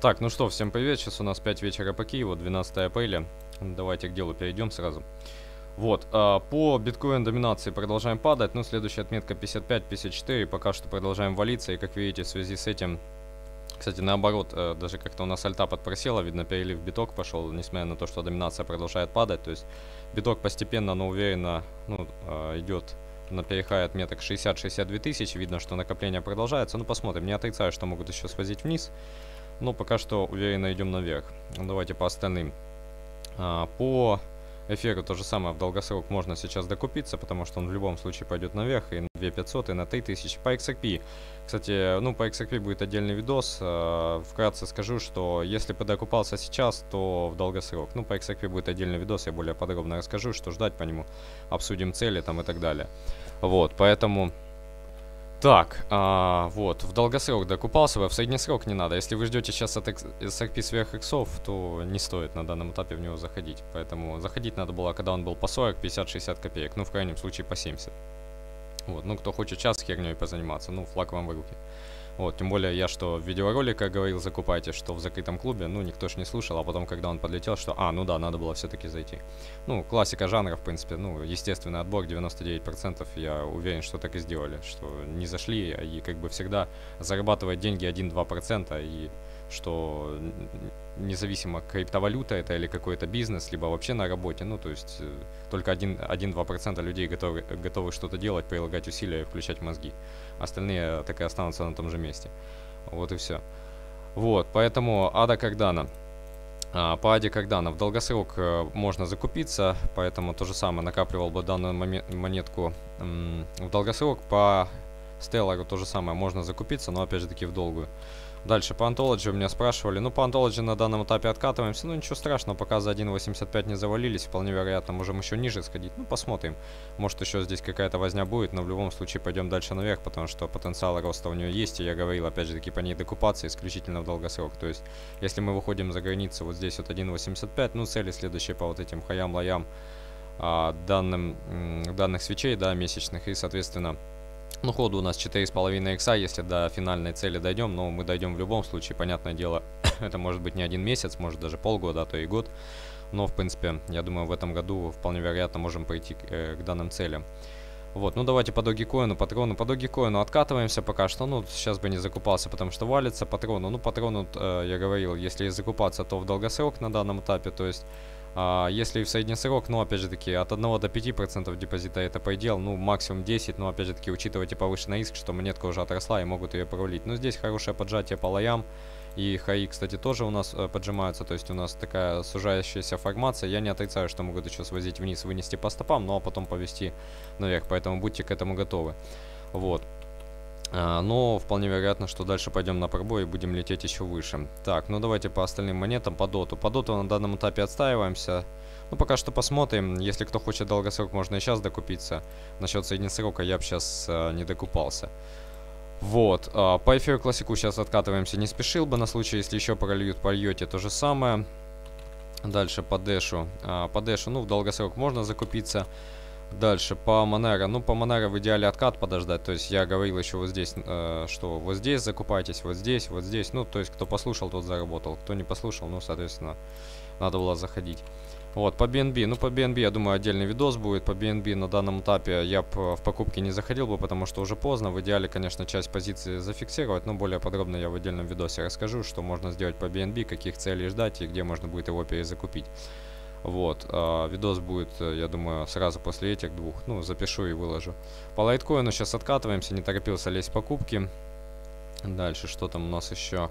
Так, ну что, всем привет, сейчас у нас 5 вечера по Киеву, 12 апреля. Давайте к делу перейдем сразу. Вот, э, по биткоин доминации продолжаем падать, но следующая отметка 55-54, пока что продолжаем валиться, и как видите, в связи с этим, кстати, наоборот, э, даже как-то у нас альта подпросела, видно, перелив биток пошел, несмотря на то, что доминация продолжает падать, то есть биток постепенно, но уверенно ну, э, идет на перехай отметок 60-62 тысячи, видно, что накопление продолжается, ну посмотрим, не отрицаю, что могут еще свозить вниз, но пока что уверенно идем наверх. Давайте по остальным. А, по эфиру то же самое в долгосрок можно сейчас докупиться, потому что он в любом случае пойдет наверх и на 2500, и на 3000. По XRP, кстати, ну по XRP будет отдельный видос. А, вкратце скажу, что если бы докупался сейчас, то в долгосрок. Ну по XRP будет отдельный видос, я более подробно расскажу, что ждать по нему, обсудим цели там и так далее. Вот, поэтому... Так, а, вот, в долгосрок докупался бы, в средний срок не надо. Если вы ждете сейчас от SRP сверх иксов, то не стоит на данном этапе в него заходить. Поэтому заходить надо было, когда он был по 40, 50, 60 копеек. Ну, в крайнем случае, по 70. Вот, ну, кто хочет час херней позаниматься, ну, флаг вам в руки. Вот, тем более я что в видеороликах говорил, закупайте, что в закрытом клубе, ну, никто ж не слушал, а потом, когда он подлетел, что, а, ну да, надо было все-таки зайти. Ну, классика жанра, в принципе, ну, естественный отбор, 99%, я уверен, что так и сделали, что не зашли, и как бы всегда зарабатывать деньги 1-2%, и что независимо криптовалюта это или какой-то бизнес, либо вообще на работе, ну, то есть э, только 1-2% людей готовы, готовы что-то делать, прилагать усилия и включать мозги. Остальные так и останутся на том же месте. Вот и все. Вот, поэтому Ада Кардана. А, по Аде Кардана в долгосрок э, можно закупиться, поэтому то же самое накапливал бы данную монетку в долгосрок. По Stellar то же самое можно закупиться, но опять же таки в долгую. Дальше по Anthology у меня спрашивали. Ну, по Anthology на данном этапе откатываемся. Ну, ничего страшного, пока за 1.85 не завалились. Вполне вероятно, можем еще ниже сходить. Ну, посмотрим. Может, еще здесь какая-то возня будет, но в любом случае пойдем дальше наверх, потому что потенциал роста у нее есть. И я говорил, опять же таки, по ней докупаться исключительно в долгосрок. То есть, если мы выходим за границу вот здесь вот 1.85, ну, цели следующие по вот этим хаям-лаям а, данным, данных свечей, да, месячных. И, соответственно, ну, ходу у нас 4,5 икса, если до финальной цели дойдем, но мы дойдем в любом случае, понятное дело, это может быть не один месяц, может даже полгода, а то и год. Но, в принципе, я думаю, в этом году вполне вероятно можем пойти к, э, к данным целям. Вот, ну давайте по Dogecoin, патрону. По Dogecoin откатываемся пока что. Ну, сейчас бы не закупался, потому что валится патрону. Ну, патрону, э, я говорил, если закупаться, то в долгосрок на данном этапе. То есть а, если в средний срок, ну, опять же таки, от 1 до 5% депозита это предел, ну, максимум 10, но, опять же таки, учитывайте повышенный риск, что монетка уже отросла и могут ее пролить. Но здесь хорошее поджатие по лоям, и хаи, кстати, тоже у нас э, поджимаются, то есть у нас такая сужающаяся формация. Я не отрицаю, что могут еще свозить вниз, вынести по стопам, ну, а потом повести наверх, поэтому будьте к этому готовы. Вот. А, но вполне вероятно, что дальше пойдем на пробой и будем лететь еще выше. Так, ну давайте по остальным монетам, по доту. По доту на данном этапе отстаиваемся. Ну, пока что посмотрим. Если кто хочет долгосрок, можно и сейчас докупиться. Насчет среднесрока я бы сейчас а, не докупался. Вот. А, по эфиру классику сейчас откатываемся. Не спешил бы на случай, если еще прольют, польете то же самое. Дальше по дэшу. А, по дэшу, ну, в долгосрок можно закупиться. Дальше, по Монеро. Ну, по Монеро в идеале откат подождать. То есть я говорил еще вот здесь, э, что вот здесь закупайтесь, вот здесь, вот здесь. Ну, то есть кто послушал, тот заработал. Кто не послушал, ну, соответственно, надо было заходить. Вот, по BNB. Ну, по BNB, я думаю, отдельный видос будет. По BNB на данном этапе я бы в покупке не заходил бы, потому что уже поздно. В идеале, конечно, часть позиции зафиксировать, но более подробно я в отдельном видосе расскажу, что можно сделать по BNB, каких целей ждать и где можно будет его перезакупить. Вот, а, видос будет, э, я думаю, сразу после этих двух. Ну, запишу и выложу. По лайткоину сейчас откатываемся, не торопился лезть в покупки. Дальше, что там у нас еще?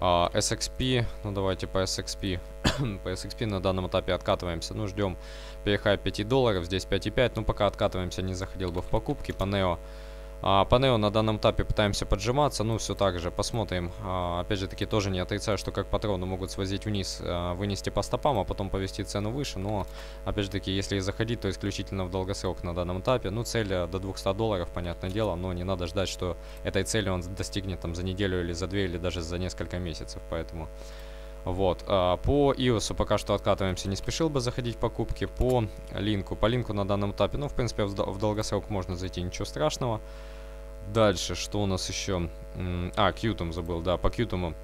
А, SXP, ну давайте по SXP. по SXP на данном этапе откатываемся. Ну, ждем перехай 5 долларов, здесь 5,5. Ну, пока откатываемся, не заходил бы в покупки. По Neo а, по Нео на данном этапе пытаемся поджиматься, ну все так же, посмотрим. А, опять же таки тоже не отрицаю, что как патроны могут свозить вниз, а, вынести по стопам, а потом повести цену выше. Но опять же таки, если и заходить, то исключительно в долгосрок на данном этапе. Ну цель до 200 долларов, понятное дело, но не надо ждать, что этой цели он достигнет там за неделю или за две, или даже за несколько месяцев, поэтому... Вот, а, по iOS пока что откатываемся, не спешил бы заходить покупки. По линку, по линку на данном этапе, ну, в принципе, в долгосрок можно зайти, ничего страшного. Дальше, что у нас еще? А, Qtum забыл, да, по Qtum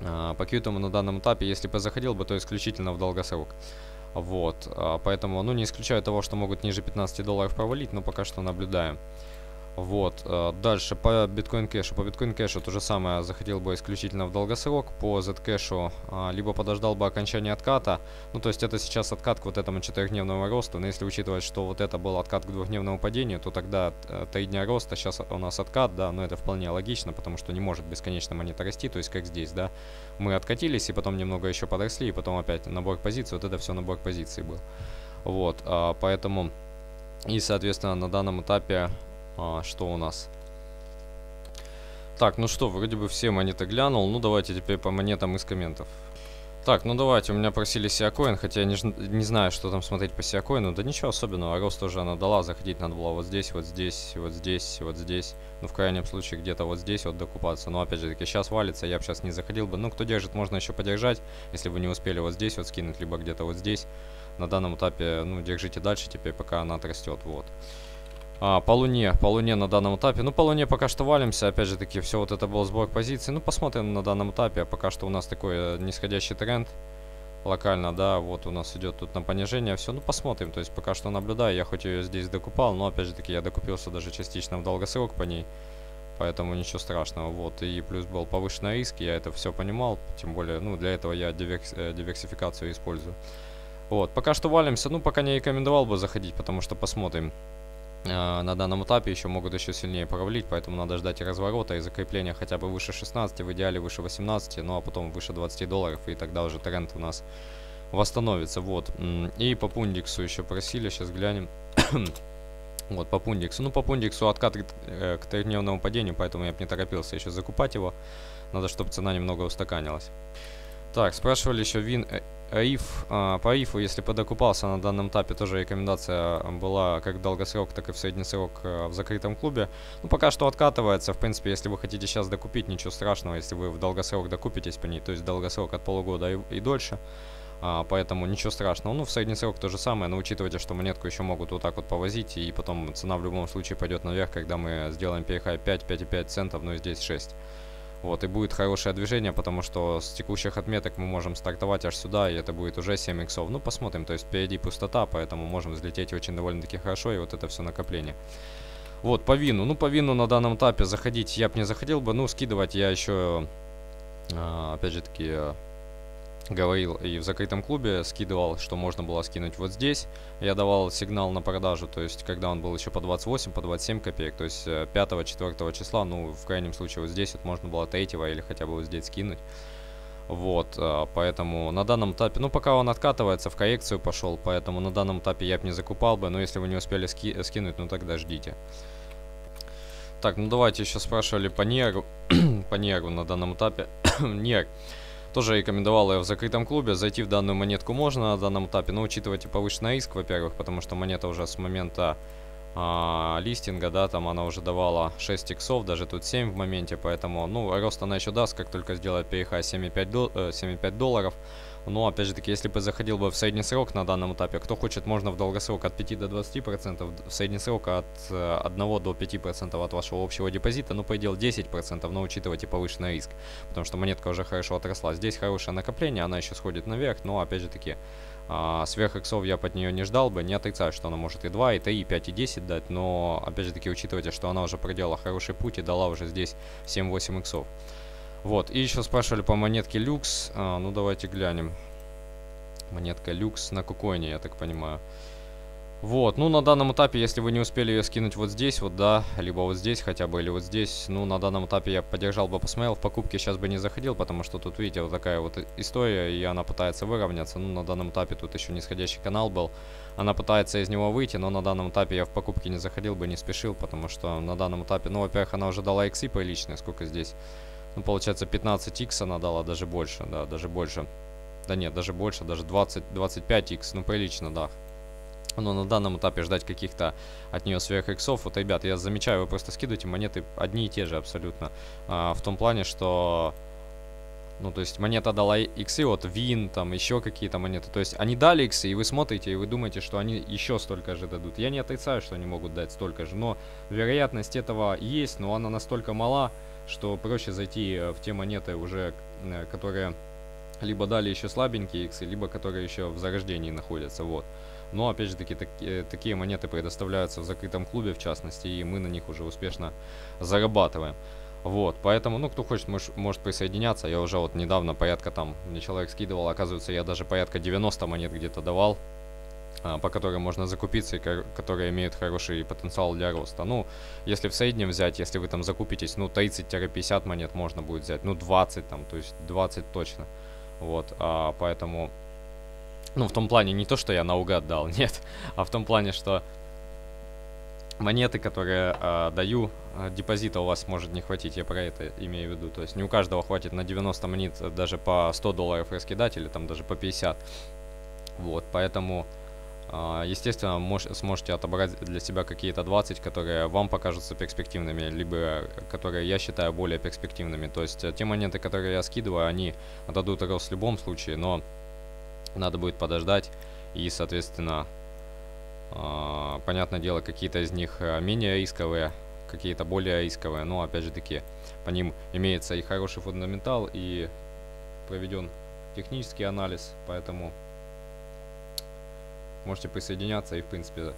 А, по кьютам на данном этапе, если бы заходил бы, то исключительно в долгосрок. Вот, а, поэтому, ну, не исключаю того, что могут ниже 15 долларов провалить, но пока что наблюдаем. Вот, э, дальше по биткоин кэшу. По биткоин кэшу то же самое заходил бы исключительно в долгосрок. По Zcash а, либо подождал бы окончания отката. Ну, то есть это сейчас откат к вот этому четырехдневному росту. Но если учитывать, что вот это был откат к двухдневному падению, то тогда э, три дня роста, сейчас у нас откат, да, но это вполне логично, потому что не может бесконечно монета расти, то есть как здесь, да. Мы откатились и потом немного еще подросли, и потом опять набор позиций, вот это все набор позиций был. Вот, поэтому... И, соответственно, на данном этапе а, что у нас? Так, ну что, вроде бы все монеты глянул. Ну, давайте теперь по монетам из комментов. Так, ну давайте, у меня просили Сиакоин, хотя я не, не знаю, что там смотреть по Сиакоину. Да ничего особенного, рост уже она дала, заходить надо было вот здесь, вот здесь, вот здесь, вот здесь. Ну, в крайнем случае, где-то вот здесь вот докупаться. Но, опять же таки, сейчас валится, я бы сейчас не заходил бы. Ну, кто держит, можно еще подержать, если вы не успели вот здесь вот скинуть, либо где-то вот здесь. На данном этапе, ну, держите дальше теперь, пока она отрастет, вот. А, по луне, по луне на данном этапе. Ну, по луне пока что валимся, опять же таки, все вот это был сбор позиций. Ну, посмотрим на данном этапе, пока что у нас такой э, нисходящий тренд. Локально, да, вот у нас идет тут на понижение все. Ну, посмотрим, то есть пока что наблюдаю. Я хоть ее здесь докупал, но опять же таки я докупился даже частично в долгосрок по ней. Поэтому ничего страшного, вот. И плюс был повышенный риск, я это все понимал. Тем более, ну, для этого я диверс, э, диверсификацию использую. Вот, пока что валимся. Ну, пока не рекомендовал бы заходить, потому что посмотрим. А, на данном этапе еще могут еще сильнее провалить, поэтому надо ждать разворота и закрепления хотя бы выше 16, в идеале выше 18, ну а потом выше 20 долларов, и тогда уже тренд у нас восстановится, вот. И по пундиксу еще просили, сейчас глянем. вот, по пундиксу. Ну, по пундиксу откат э, к трехдневному падению, поэтому я бы не торопился еще закупать его. Надо, чтобы цена немного устаканилась. Так, спрашивали еще Вин э, АИФ, а, по АИФу, если подокупался на данном этапе, тоже рекомендация была как долгосрок, так и в средний срок а, в закрытом клубе. Ну, пока что откатывается, в принципе, если вы хотите сейчас докупить, ничего страшного, если вы в долгосрок докупитесь по ней, то есть долгосрок от полугода и, и дольше. А, поэтому ничего страшного. Ну, в средний срок то же самое, но учитывайте, что монетку еще могут вот так вот повозить, и потом цена в любом случае пойдет наверх, когда мы сделаем перехай 5, 5,5 центов, но здесь 6. Вот, и будет хорошее движение, потому что с текущих отметок мы можем стартовать аж сюда, и это будет уже 7 иксов. Ну, посмотрим, то есть впереди пустота, поэтому можем взлететь очень довольно-таки хорошо, и вот это все накопление. Вот, по вину. Ну, по вину на данном этапе заходить я бы не заходил бы, ну, скидывать я еще, а, опять же таки, говорил и в закрытом клубе скидывал, что можно было скинуть вот здесь. Я давал сигнал на продажу, то есть когда он был еще по 28, по 27 копеек, то есть 5-4 э, числа, ну в крайнем случае вот здесь вот можно было 3 или хотя бы вот здесь скинуть. Вот, э, поэтому на данном этапе, ну пока он откатывается, в коррекцию пошел, поэтому на данном этапе я бы не закупал бы, но если вы не успели ски скинуть, ну тогда ждите. Так, ну давайте еще спрашивали по нерву, по нерву на данном этапе. Нерв. Тоже рекомендовал я в закрытом клубе. Зайти в данную монетку можно на данном этапе, но учитывайте повышенный риск, во-первых, потому что монета уже с момента а, листинга, да, там она уже давала 6 иксов, даже тут 7 в моменте, поэтому, ну, рост она еще даст, как только сделает перехай 7,5 дол э, долларов. Но, опять же таки, если бы заходил бы в средний срок на данном этапе, кто хочет, можно в долгосрок от 5 до 20%, в средний срок от 1 э, до 5% от вашего общего депозита, ну, по идее, 10%, но учитывайте повышенный риск, потому что монетка уже хорошо отросла. Здесь хорошее накопление, она еще сходит наверх, но, опять же таки, а, сверх иксов я под нее не ждал бы, не отрицаю, что она может и 2, и 3, и 5, и 10 дать, но, опять же таки, учитывайте, что она уже проделала хороший путь и дала уже здесь 7-8 иксов. Вот, и еще спрашивали по монетке люкс. А, ну, давайте глянем. Монетка люкс на кукоине, я так понимаю. Вот, ну на данном этапе, если вы не успели ее скинуть вот здесь, вот да, либо вот здесь хотя бы, или вот здесь, ну на данном этапе я поддержал бы, посмотрел, в покупке сейчас бы не заходил, потому что тут, видите, вот такая вот история, и она пытается выровняться, ну на данном этапе тут еще нисходящий канал был, она пытается из него выйти, но на данном этапе я в покупке не заходил бы, не спешил, потому что на данном этапе, ну во-первых, она уже дала иксы приличные, сколько здесь, ну, получается, 15 x она дала, даже больше, да, даже больше. Да нет, даже больше, даже 20-25 x, ну, прилично, да. Но на данном этапе ждать каких-то от нее сверх иксов, вот, ребят, я замечаю, вы просто скидываете монеты одни и те же абсолютно. А, в том плане, что... Ну, то есть монета дала иксы, вот Вин, там еще какие-то монеты. То есть они дали иксы, и вы смотрите, и вы думаете, что они еще столько же дадут. Я не отрицаю, что они могут дать столько же, но вероятность этого есть, но она настолько мала, что проще зайти э, в те монеты уже, э, которые либо дали еще слабенькие иксы, либо которые еще в зарождении находятся, вот. Но, опять же таки, так, э, такие монеты предоставляются в закрытом клубе, в частности, и мы на них уже успешно зарабатываем. Вот, поэтому, ну, кто хочет, мож, может присоединяться. Я уже вот недавно порядка там, мне человек скидывал, оказывается, я даже порядка 90 монет где-то давал, по которым можно закупиться и которые имеют хороший потенциал для роста. Ну, если в среднем взять, если вы там закупитесь, ну, 30-50 монет можно будет взять, ну, 20 там, то есть 20 точно. Вот, а, поэтому, ну, в том плане не то, что я наугад дал, нет, а в том плане, что монеты, которые э, даю, э, депозита у вас может не хватить, я про это имею в виду. То есть не у каждого хватит на 90 монет даже по 100 долларов раскидать или там даже по 50. Вот, поэтому, естественно, мож, сможете отобрать для себя какие-то 20, которые вам покажутся перспективными, либо которые я считаю более перспективными. То есть те монеты, которые я скидываю, они дадут рост в любом случае, но надо будет подождать и, соответственно, а, понятное дело, какие-то из них э, менее рисковые, какие-то более рисковые, но опять же таки по ним имеется и хороший фундаментал, и проведен технический анализ, поэтому можете присоединяться и в принципе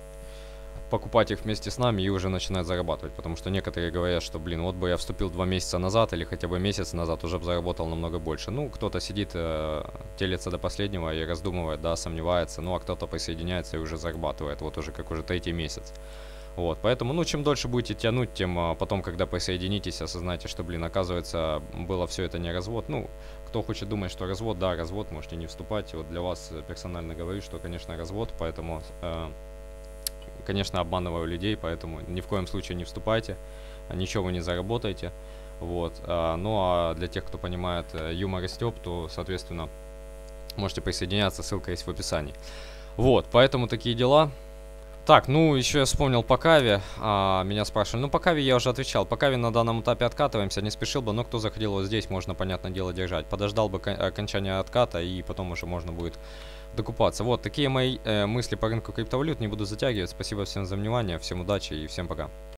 покупать их вместе с нами и уже начинать зарабатывать. Потому что некоторые говорят, что, блин, вот бы я вступил два месяца назад или хотя бы месяц назад, уже бы заработал намного больше. Ну, кто-то сидит, э, телится до последнего и раздумывает, да, сомневается. Ну, а кто-то присоединяется и уже зарабатывает, вот уже как уже третий месяц. Вот, поэтому, ну, чем дольше будете тянуть, тем а, потом, когда присоединитесь, осознайте, что, блин, оказывается, было все это не развод. Ну, кто хочет думать, что развод, да, развод, можете не вступать. Вот для вас персонально говорю, что, конечно, развод, поэтому э, конечно, обманываю людей, поэтому ни в коем случае не вступайте, ничего вы не заработаете. Вот. А, ну а для тех, кто понимает э, юмор и степ, то, соответственно, можете присоединяться, ссылка есть в описании. Вот, поэтому такие дела. Так, ну еще я вспомнил по каве, а, меня спрашивали, ну по каве я уже отвечал, по каве на данном этапе откатываемся, не спешил бы, но кто заходил вот здесь, можно, понятное дело, держать. Подождал бы окончания отката и потом уже можно будет докупаться. Вот, такие мои э, мысли по рынку криптовалют. Не буду затягивать. Спасибо всем за внимание, всем удачи и всем пока.